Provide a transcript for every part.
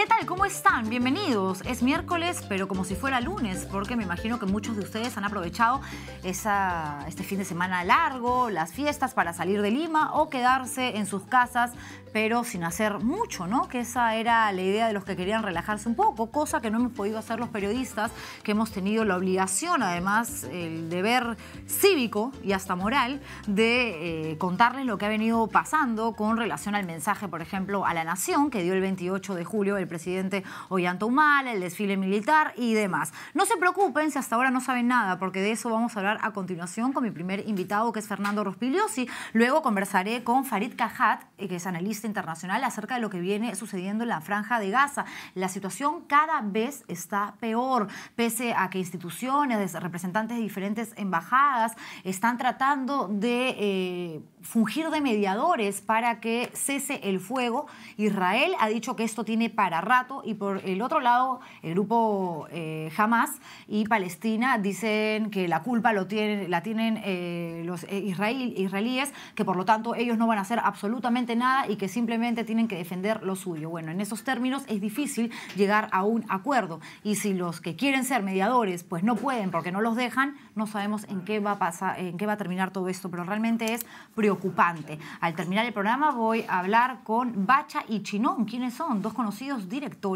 ¿Qué tal? ¿Cómo están? Bienvenidos. Es miércoles, pero como si fuera lunes, porque me imagino que muchos de ustedes han aprovechado esa, este fin de semana largo, las fiestas para salir de Lima o quedarse en sus casas, pero sin hacer mucho, ¿no? Que esa era la idea de los que querían relajarse un poco, cosa que no hemos podido hacer los periodistas, que hemos tenido la obligación, además, el deber cívico y hasta moral de eh, contarles lo que ha venido pasando con relación al mensaje, por ejemplo, a la nación que dio el 28 de julio el presidente Ollanta Humala, el desfile militar y demás. No se preocupen si hasta ahora no saben nada, porque de eso vamos a hablar a continuación con mi primer invitado, que es Fernando Rospigliosi. Luego conversaré con Farid Cajat, eh, que es analista internacional, acerca de lo que viene sucediendo en la franja de Gaza. La situación cada vez está peor, pese a que instituciones, representantes de diferentes embajadas están tratando de eh, fungir de mediadores para que cese el fuego. Israel ha dicho que esto tiene para rato y por el otro lado el grupo eh, Hamas y Palestina dicen que la culpa la tienen eh, los eh, israelíes, que por lo tanto ellos no van a hacer absolutamente nada y que simplemente tienen que defender lo suyo. Bueno, en esos términos es difícil llegar a un acuerdo y si los que quieren ser mediadores pues no pueden porque no los dejan, no sabemos en qué va a pasar, en qué va a terminar todo esto, pero realmente es preocupante. Al terminar el programa voy a hablar con Bacha y Chinón. ¿Quiénes son? Dos conocidos directores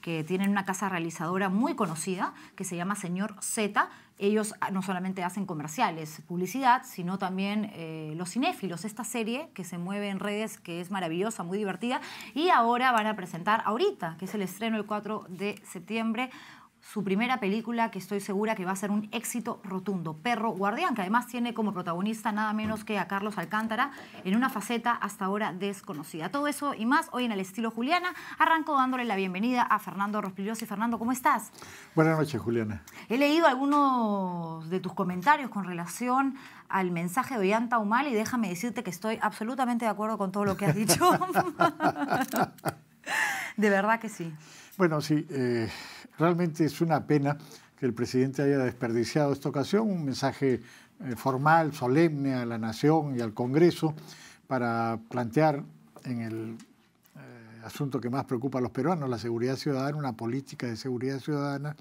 que tienen una casa realizadora muy conocida que se llama Señor Z. Ellos ah, no solamente hacen comerciales, publicidad, sino también eh, Los Cinéfilos, esta serie que se mueve en redes, que es maravillosa, muy divertida. Y ahora van a presentar ahorita, que es el estreno el 4 de septiembre, su primera película que estoy segura que va a ser un éxito rotundo, Perro Guardián, que además tiene como protagonista nada menos que a Carlos Alcántara en una faceta hasta ahora desconocida. Todo eso y más hoy en el estilo Juliana. Arranco dándole la bienvenida a Fernando Rospigliosi. Fernando, ¿cómo estás? Buenas noches, Juliana. He leído algunos de tus comentarios con relación al mensaje de Ollanta Humal y déjame decirte que estoy absolutamente de acuerdo con todo lo que has dicho. de verdad que sí. Bueno, sí. Eh Realmente es una pena que el presidente haya desperdiciado esta ocasión, un mensaje eh, formal, solemne a la nación y al Congreso para plantear en el eh, asunto que más preocupa a los peruanos, la seguridad ciudadana, una política de seguridad ciudadana,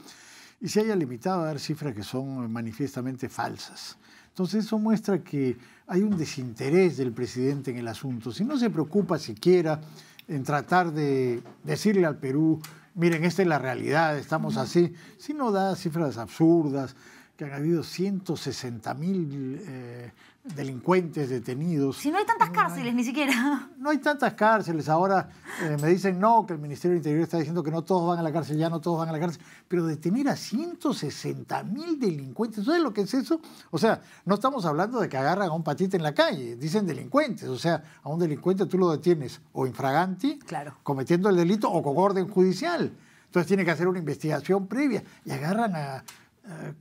y se haya limitado a dar cifras que son manifiestamente falsas. Entonces eso muestra que hay un desinterés del presidente en el asunto. Si no se preocupa siquiera en tratar de decirle al Perú miren, esta es la realidad, estamos así, si no da cifras absurdas, que han habido 160 mil eh, delincuentes detenidos. Si no hay tantas cárceles, ni siquiera. No hay tantas cárceles. Ahora eh, me dicen no, que el Ministerio del Interior está diciendo que no todos van a la cárcel, ya no todos van a la cárcel. Pero detener a 160 mil delincuentes, ¿sabes lo que es eso? O sea, no estamos hablando de que agarran a un patito en la calle, dicen delincuentes. O sea, a un delincuente tú lo detienes o infraganti, claro. cometiendo el delito, o con orden judicial. Entonces tiene que hacer una investigación previa y agarran a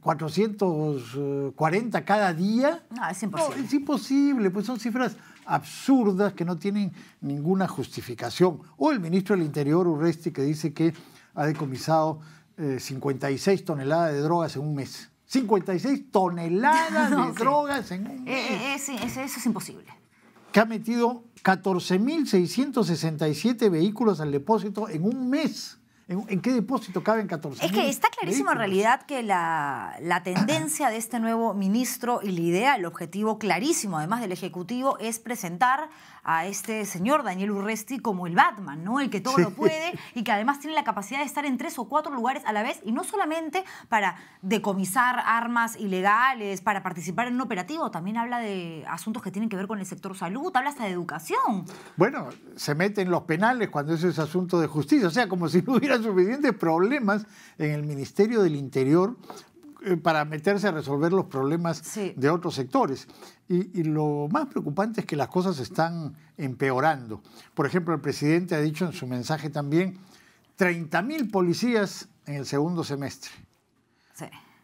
440 cada día. No, es imposible. es imposible, pues son cifras absurdas que no tienen ninguna justificación. O el ministro del Interior, Urresti, que dice que ha decomisado 56 eh, toneladas de drogas en un mes. 56 toneladas de drogas en un eh, mes. Eh, eso es imposible. Que ha metido 14.667 vehículos al depósito en un mes. ¿En, qué depósito caben 14 Es que está clarísimo en realidad que la, la, tendencia de este nuevo ministro y la idea, el objetivo clarísimo además del Ejecutivo es presentar a este señor Daniel Urresti como el Batman, ¿no? El que todo lo puede y que además tiene la capacidad de estar en tres o cuatro lugares a la vez y no solamente para decomisar armas ilegales, para participar en un operativo, también habla de asuntos que tienen que ver con el sector salud, habla hasta de educación. Bueno, se mete en los penales cuando eso es asunto de justicia, o sea, como si no hubiera suficientes problemas en el Ministerio del Interior eh, para meterse a resolver los problemas de otros sectores. Y, lo más preocupante es que las cosas están empeorando. Por ejemplo, el presidente ha dicho en su mensaje también 30.000 policías en el segundo semestre.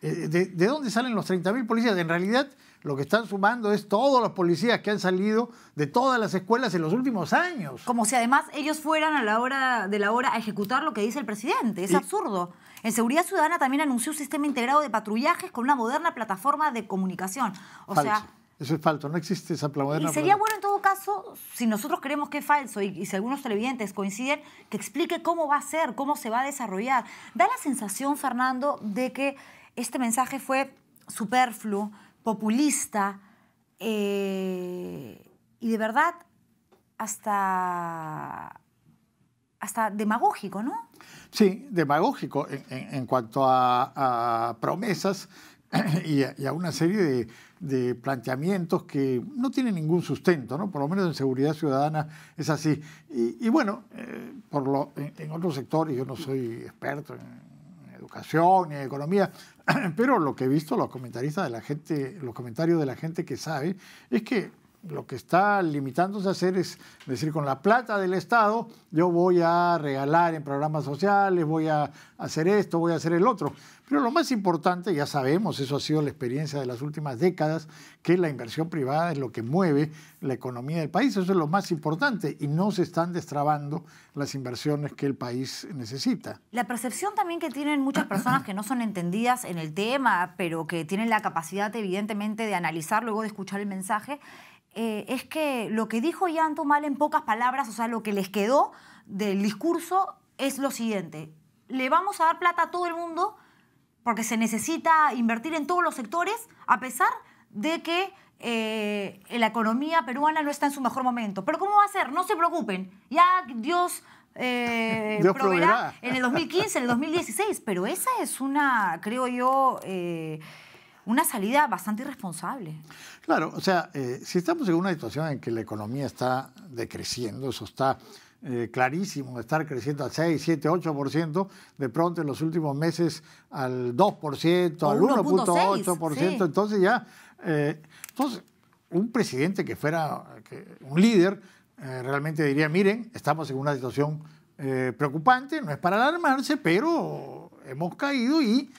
Eh, ¿De, dónde salen los 30.000 policías? En realidad, lo que están sumando es todos los policías que han salido de todas las escuelas en los últimos años. Como si además ellos fueran a la hora de la hora a ejecutar lo que dice el presidente. Es absurdo. En Seguridad Ciudadana también anunció un sistema integrado de patrullajes con una moderna plataforma de comunicación. O sea, Eso es falso, no existe esa moderna. Y sería bueno en todo caso, si nosotros creemos que es falso y, si algunos televidentes coinciden, que explique cómo va a ser, cómo se va a desarrollar. Da la sensación, Fernando, de que este mensaje fue superfluo, populista eh, y de verdad hasta, hasta demagógico, ¿no? Sí, demagógico en, cuanto a, promesas y a, una serie de, planteamientos que no tienen ningún sustento, ¿no? por lo menos en seguridad ciudadana es así. Y, bueno, eh, por lo, en, otros sectores, yo no soy experto en educación ni en economía, pero lo que he visto, los comentaristas de la gente, los comentarios de la gente que sabe, es que lo que está limitándose a hacer es decir, con la plata del Estado yo voy a regalar en programas sociales, voy a hacer esto, voy a hacer el otro. Pero lo más importante, ya sabemos, eso ha sido la experiencia de las últimas décadas, que la inversión privada es lo que mueve la economía del país, eso es lo más importante, y no se están destrabando las inversiones que el país necesita. La percepción también que tienen muchas personas que no son entendidas en el tema, pero que tienen la capacidad evidentemente de analizar luego de escuchar el mensaje, eh, es que lo que dijo Yanto Mal en pocas palabras, o sea, lo que les quedó del discurso es lo siguiente. Le vamos a dar plata a todo el mundo porque se necesita invertir en todos los sectores, a pesar de que eh, la economía peruana no está en su mejor momento. Pero ¿cómo va a ser? No se preocupen. Ya Dios, eh, proveerá, en el 2015, en el 2016. Pero esa es una, creo yo, una salida bastante irresponsable. Claro, o sea, eh, si estamos en una situación en que la economía está decreciendo, eso está eh, clarísimo, estar creciendo al 6, 7, 8%, de pronto en los últimos meses al 2%, al 1.8%, entonces ya, eh, entonces un presidente que fuera un líder realmente diría, miren, estamos en una situación preocupante, no es para alarmarse, pero hemos caído y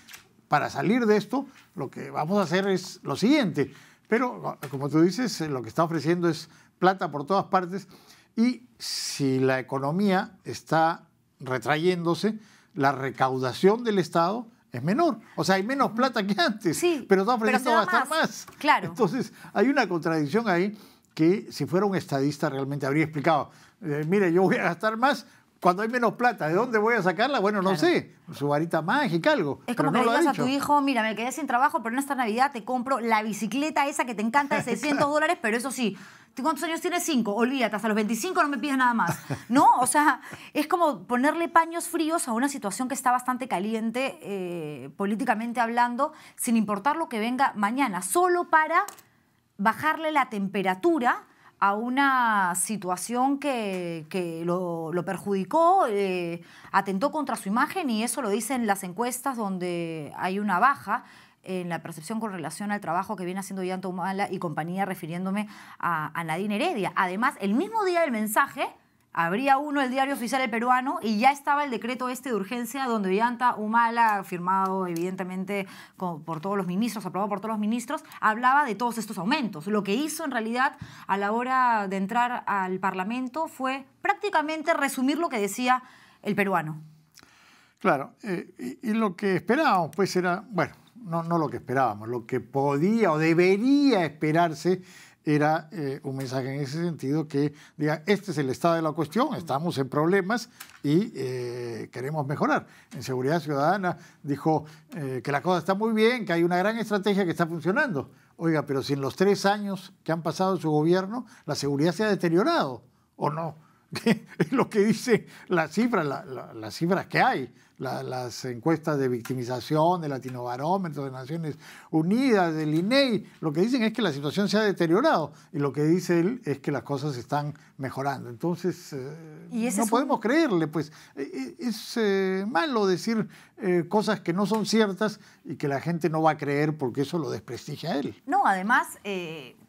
para salir de esto, lo que vamos a hacer es lo siguiente. Pero, como tú dices, lo que está ofreciendo es plata por todas partes y si la economía está retrayéndose, la recaudación del Estado es menor. O sea, hay menos plata que antes, sí, pero está ofreciendo gastar más. Claro. Entonces, hay una contradicción ahí que si fuera un estadista realmente habría explicado. Eh, mire, yo voy a gastar más, cuando hay menos plata, ¿de dónde voy a sacarla? Bueno, no sé, su varita mágica, algo. Es como que le digas a tu hijo, mira, me quedé sin trabajo, pero en esta Navidad te compro la bicicleta esa que te encanta de 600 dólares, pero eso sí, ¿cuántos años tienes? Cinco. Olvídate, hasta los 25 no me pides nada más. ¿No? O sea, es como ponerle paños fríos a una situación que está bastante caliente, eh, políticamente hablando, sin importar lo que venga mañana, solo para bajarle la temperatura a una situación que, lo, perjudicó, eh, atentó contra su imagen y eso lo dicen las encuestas donde hay una baja en la percepción con relación al trabajo que viene haciendo Yanto Humala y compañía refiriéndome a, a Nadine Heredia. Además, el mismo día del mensaje, Habría uno el diario oficial el peruano y ya estaba el decreto este de urgencia donde Ollanta Humala, firmado evidentemente por todos los ministros, aprobado por todos los ministros, hablaba de todos estos aumentos. Lo que hizo en realidad a la hora de entrar al Parlamento fue prácticamente resumir lo que decía el peruano. Claro, eh, y, lo que esperábamos pues era, bueno, no, no lo que esperábamos, lo que podía o debería esperarse era eh, un mensaje en ese sentido que diga, este es el estado de la cuestión, estamos en problemas y eh, queremos mejorar. En Seguridad Ciudadana dijo eh, que la cosa está muy bien, que hay una gran estrategia que está funcionando. Oiga, pero si en los tres años que han pasado su gobierno la seguridad se ha deteriorado, ¿o no? es lo que dice la cifra, las cifras que hay las encuestas de victimización, de Latinobarómetro, de Naciones Unidas, del INEI, lo que dicen es que la situación se ha deteriorado y lo que dice él es que las cosas están mejorando. Entonces, eh, no podemos creerle, pues eh, eh, es malo decir cosas que no son ciertas y que la gente no va a creer porque eso lo desprestigia a él. No, además,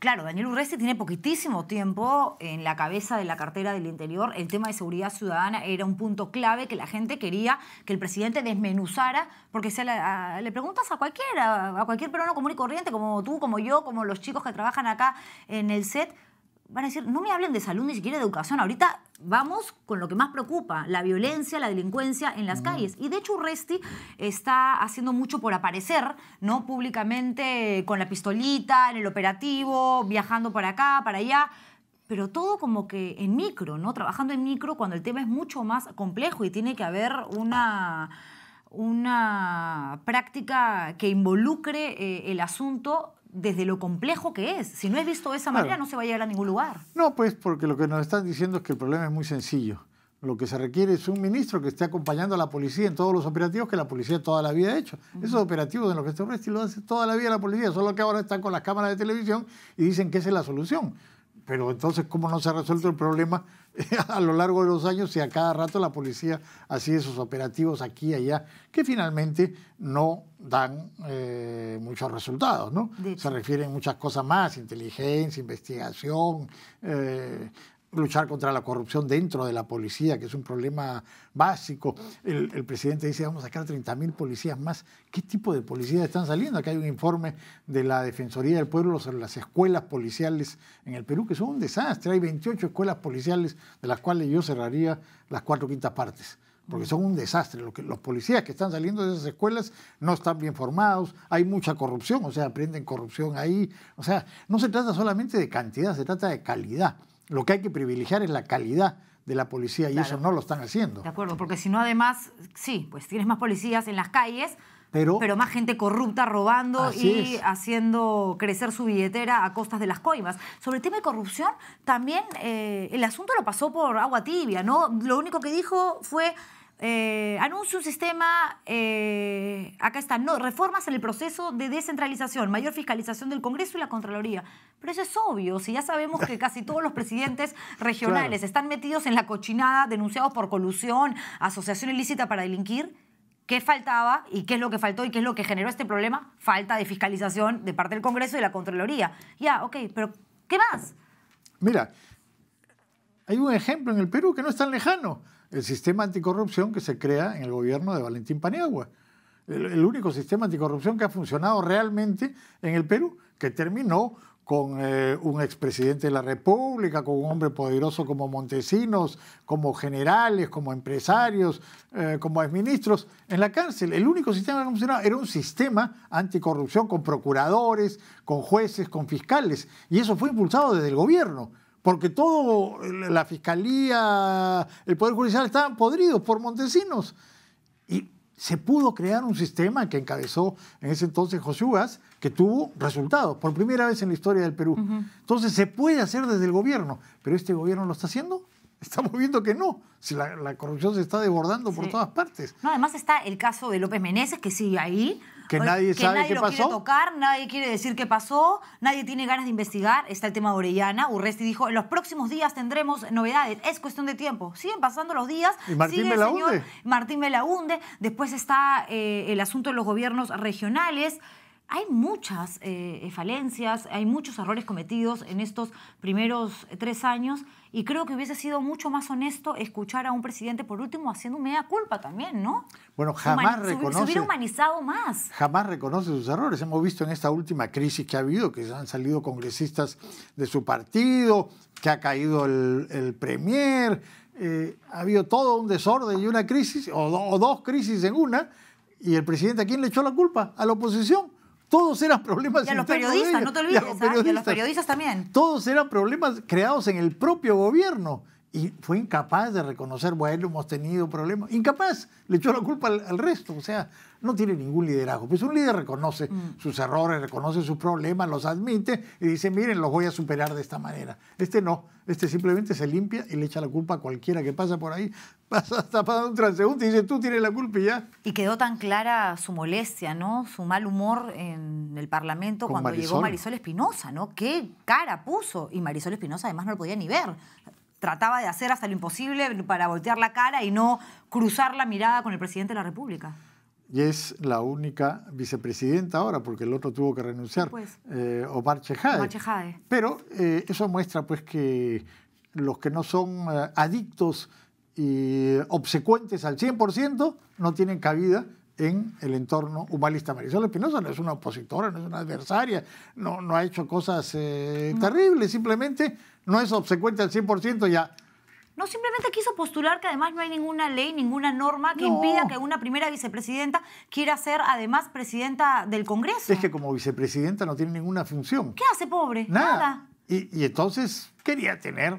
claro, Daniel Urresti tiene poquitísimo tiempo en la cabeza de la cartera del Interior. El tema de seguridad ciudadana era un punto clave que la gente quería que el presidente desmenuzara, porque se le, preguntas a cualquiera, a cualquier peruano común y corriente, como tú, como yo, como los chicos que trabajan acá en el set, van a decir, no me hablen de salud ni siquiera de educación. Ahorita vamos con lo que más preocupa, la violencia, la delincuencia en las calles. Y de hecho Urresti está haciendo mucho por aparecer, ¿no? Públicamente con la pistolita, en el operativo, viajando para acá, para allá pero todo como que en micro, ¿no? Trabajando en micro cuando el tema es mucho más complejo y tiene que haber una, una práctica que involucre eh, el asunto desde lo complejo que es. Si no es visto de esa manera, no se va a llegar a ningún lugar. No, pues porque lo que nos están diciendo es que el problema es muy sencillo. Lo que se requiere es un ministro que esté acompañando a la policía en todos los operativos que la policía toda la vida ha hecho. Esos operativos en los que está Resti lo hace toda la vida la policía, solo que ahora están con las cámaras de televisión y dicen que esa es la solución pero entonces, ¿cómo no se ha resuelto el problema a lo largo de los años si a cada rato la policía hacía esos operativos aquí y allá, que finalmente no dan eh, muchos resultados, ¿no? Se refieren muchas cosas más, inteligencia, investigación, eh, luchar contra la corrupción dentro de la policía, que es un problema básico. El, presidente dice, vamos a sacar 30.000 policías más. ¿Qué tipo de policías están saliendo? Acá hay un informe de la Defensoría del Pueblo sobre las escuelas policiales en el Perú, que son un desastre. Hay 28 escuelas policiales, de las cuales yo cerraría las cuatro quintas partes porque son un desastre. Los policías que están saliendo de esas escuelas no están bien formados, hay mucha corrupción, o sea, aprenden corrupción ahí. O sea, no se trata solamente de cantidad, se trata de calidad. Lo que hay que privilegiar es la calidad de la policía y eso no lo están haciendo. De acuerdo, porque si no además, sí, pues tienes más policías en las calles, pero, pero más gente corrupta robando y haciendo crecer su billetera a costas de las coimas. Sobre el tema de corrupción, también eh, el asunto lo pasó por agua tibia, ¿no? Lo único que dijo fue eh, anuncia un sistema, eh, acá está, no, reformas en el proceso de descentralización, mayor fiscalización del Congreso y la Contraloría. Pero eso es obvio, si ya sabemos que casi todos los presidentes regionales están metidos en la cochinada, denunciados por colusión, asociación ilícita para delinquir, ¿qué faltaba y qué es lo que faltó y qué es lo que generó este problema? Falta de fiscalización de parte del Congreso y de la Contraloría. Ya, ok, pero ¿qué más? Mira, hay un ejemplo en el Perú que no es tan lejano el sistema anticorrupción que se crea en el gobierno de Valentín Paniagua. El, único sistema anticorrupción que ha funcionado realmente en el Perú, que terminó con eh, un expresidente de la República, con un hombre poderoso como Montesinos, como generales, como empresarios, eh, como exministros en la cárcel. El único sistema que funcionaba era un sistema anticorrupción con procuradores, con jueces, con fiscales. Y eso fue impulsado desde el gobierno porque todo, la fiscalía, el Poder Judicial estaban podridos por Montesinos. Y se pudo crear un sistema que encabezó en ese entonces José Ugas, que tuvo resultados por primera vez en la historia del Perú. Entonces se puede hacer desde el gobierno, pero este gobierno lo está haciendo. Estamos viendo que no, si la, corrupción se está desbordando por todas partes. No, además está el caso de López Meneses, que sigue ahí, que nadie sabe nadie qué lo pasó. quiere tocar, nadie quiere decir qué pasó, nadie tiene ganas de investigar. Está el tema de Orellana. Urresti dijo, en los próximos días tendremos novedades. Es cuestión de tiempo. Siguen pasando los días. ¿Y Martín sigue Señor Martín Belaunde. Después está eh, el asunto de los gobiernos regionales. Hay muchas eh, falencias, hay muchos errores cometidos en estos primeros tres años y creo que hubiese sido mucho más honesto escuchar a un presidente, por último, haciendo media culpa también, ¿no? Bueno, jamás reconoce... Se hubiera humanizado más. Jamás reconoce sus errores. Hemos visto en esta última crisis que ha habido, que han salido congresistas de su partido, que ha caído el, premier, eh, ha habido todo un desorden y una crisis, o, o dos crisis en una, y el presidente a quién le echó la culpa? A la oposición. Todos eran problemas. Y a los periodistas, no te olvides, y a, ¿ah? y a los periodistas también. Todos eran problemas creados en el propio gobierno y fue incapaz de reconocer, bueno, hemos tenido problemas. Incapaz, le echó la culpa al, resto. O sea, no tiene ningún liderazgo. Pues un líder reconoce mm. sus errores, reconoce sus problemas, los admite y dice, miren, los voy a superar de esta manera. Este no, este simplemente se limpia y le echa la culpa a cualquiera que pasa por ahí. Pasa hasta para un transeúnte y dice, tú tienes la culpa y ya. Y quedó tan clara su molestia, ¿no? Su mal humor en el Parlamento cuando llegó Marisol Espinosa, ¿no? Qué cara puso. Y Marisol Espinosa además no lo podía ni ver trataba de hacer hasta lo imposible para voltear la cara y no cruzar la mirada con el presidente de la República. Y es la única vicepresidenta ahora, porque el otro tuvo que renunciar, pues, eh, Omar Chejade. Pero eh, eso muestra pues que los que no son eh, adictos y obsecuentes al 100% no tienen cabida en el entorno humanista. Marisol Espinosa no es una opositora, no es una adversaria, no, no ha hecho cosas terribles, simplemente no es obsecuente al 100%, ya No, simplemente quiso postular que además no hay ninguna ley, ninguna norma que impida que una primera vicepresidenta quiera ser además presidenta del Congreso. Es que como vicepresidenta no tiene ninguna función. ¿Qué hace, pobre? Nada. Y, entonces quería tener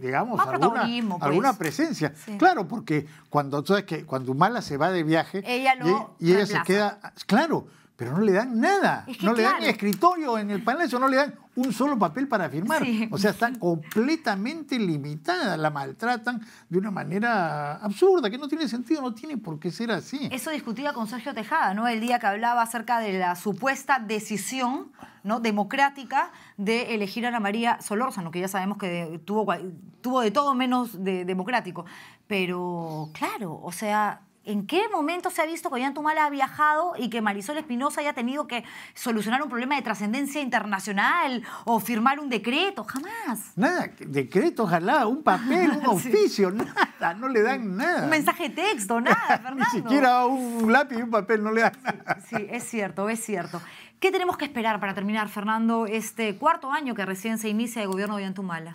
digamos, alguna, pues. alguna, presencia. Claro, porque cuando, ¿sabes que cuando Humala se va de viaje ella y, ella se queda, claro, pero no le dan nada. no le dan ni escritorio en el Palacio, no le dan un solo papel para firmar. O sea, está completamente limitada, la maltratan de una manera absurda, que no tiene sentido, no tiene por qué ser así. Eso discutía con Sergio Tejada, ¿no? El día que hablaba acerca de la supuesta decisión ¿no? democrática de elegir a Ana María Solórzano, que ya sabemos que tuvo, tuvo de todo menos de democrático. Pero, claro, o sea, ¿En qué momento se ha visto que Ollantumala ha viajado y que Marisol Espinosa haya tenido que solucionar un problema de trascendencia internacional o firmar un decreto? Jamás. Nada, decreto, ojalá, un papel, un oficio, nada, no le dan nada. Un mensaje de texto, nada, Fernando. Ni siquiera un lápiz y un papel no le dan nada. Sí, es cierto, es cierto. ¿Qué tenemos que esperar para terminar, Fernando, este cuarto año que recién se inicia el gobierno de Ollantumala?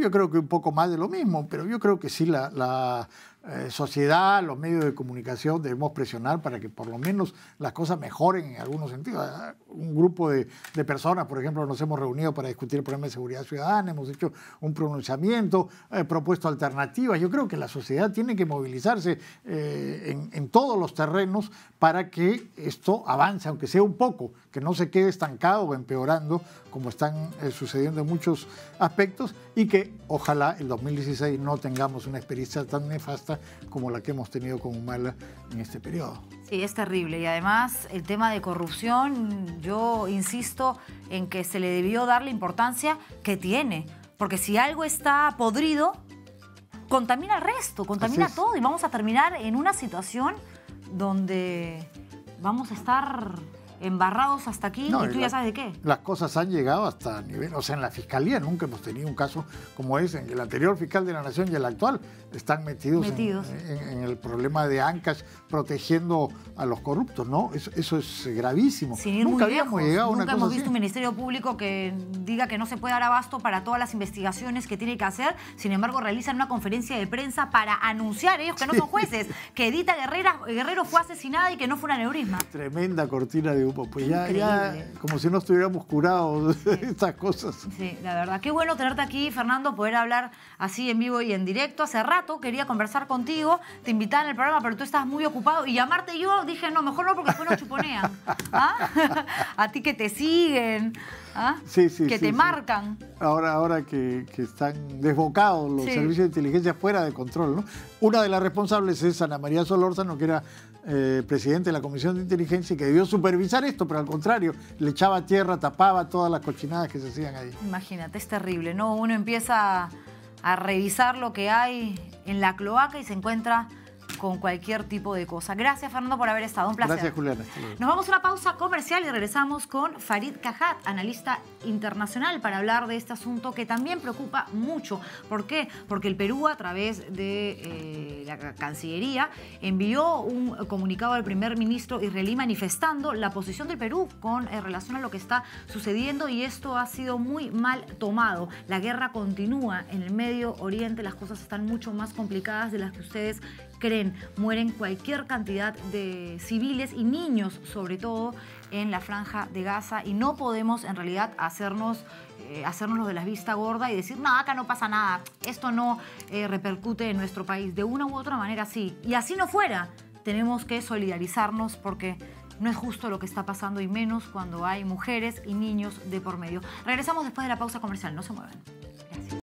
Yo creo que un poco más de lo mismo, pero yo creo que sí la eh, sociedad, los medios de comunicación debemos presionar para que por lo menos las cosas mejoren en algunos sentidos. Ah, un grupo de, personas, por ejemplo, nos hemos reunido para discutir el problema de seguridad ciudadana, hemos hecho un pronunciamiento, he propuesto alternativas. Yo creo que la sociedad tiene que movilizarse eh, en, todos los terrenos para que esto avance, aunque sea un poco, que no se quede estancado o empeorando como están eh, sucediendo en muchos aspectos y que ojalá el 2016 no tengamos una experiencia tan nefasta como la que hemos tenido con Humala en este periodo. Sí, es terrible. Y además el tema de corrupción, yo insisto en que se le debió dar la importancia que tiene. Porque si algo está podrido, contamina el resto, contamina todo y vamos a terminar en una situación donde vamos a estar embarrados hasta aquí y tú ya sabes de qué. Las cosas han llegado hasta nivel, o sea, en la fiscalía nunca hemos tenido un caso como ese, en el anterior fiscal de la Nación y el actual están metidos, En, el problema de ANCAS protegiendo a los corruptos, ¿no? Eso, es gravísimo. nunca habíamos llegado a una Nunca hemos visto un ministerio público que diga que no se puede dar abasto para todas las investigaciones que tiene que hacer, sin embargo realizan una conferencia de prensa para anunciar ellos que no son jueces, que Edita Guerrero fue asesinada y que no fue un aneurisma. Tremenda cortina de pues ya, como si no estuviéramos curados de estas cosas. Sí, la verdad. Qué bueno tenerte aquí, Fernando, poder hablar así en vivo y en directo. Hace rato quería conversar contigo, te invitaba en el programa, pero tú estabas muy ocupado y llamarte yo dije, no, mejor no porque después nos chuponean. ¿Ah? A ti que te siguen. ¿Ah? Sí, sí, que te marcan. Ahora, ahora que, están desbocados los servicios de inteligencia fuera de control. ¿no? Una de las responsables es Ana María Solórzano, que era eh, presidente de la Comisión de Inteligencia y que debió supervisar esto, pero al contrario, le echaba tierra, tapaba todas las cochinadas que se hacían ahí. Imagínate, es terrible, ¿no? Uno empieza a revisar lo que hay en la cloaca y se encuentra con cualquier tipo de cosa. Gracias, Fernando, por haber estado. Un placer. Gracias, Juliana. Nos vamos a una pausa comercial y regresamos con Farid Cajat, analista internacional, para hablar de este asunto que también preocupa mucho. ¿Por qué? Porque el Perú, a través de eh, la Cancillería, envió un comunicado al primer ministro israelí manifestando la posición del Perú con eh, relación a lo que está sucediendo y esto ha sido muy mal tomado. La guerra continúa en el Medio Oriente, las cosas están mucho más complicadas de las que ustedes creen. Mueren cualquier cantidad de civiles y niños, sobre todo en la franja de Gaza, y no podemos en realidad hacernos eh, hacernos lo de la vista gorda y decir, no, acá no pasa nada, esto no eh, repercute en nuestro país. De una u otra manera sí. Y así no fuera, tenemos que solidarizarnos porque no es justo lo que está pasando y menos cuando hay mujeres y niños de por medio. Regresamos después de la pausa comercial, no se muevan.